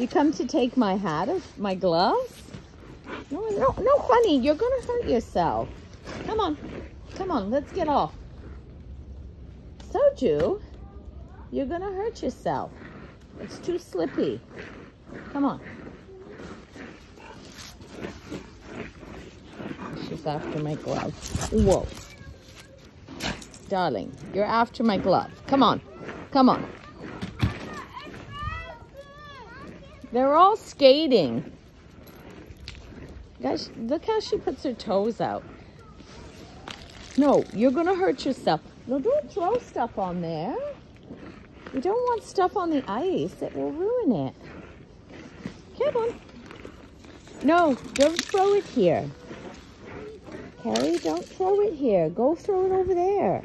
You come to take my hat my gloves? No, no, no, funny. You're going to hurt yourself. Come on. Come on, let's get off. Sojou, you're going to hurt yourself. It's too slippy. Come on. She's after my glove. Whoa. Darling, you're after my glove. Come on. Come on. They're all skating. Guys, look how she puts her toes out. No, you're going to hurt yourself. No, don't throw stuff on there. You don't want stuff on the ice. It will ruin it. On. No, don't throw it here. Kelly, don't throw it here. Go throw it over there.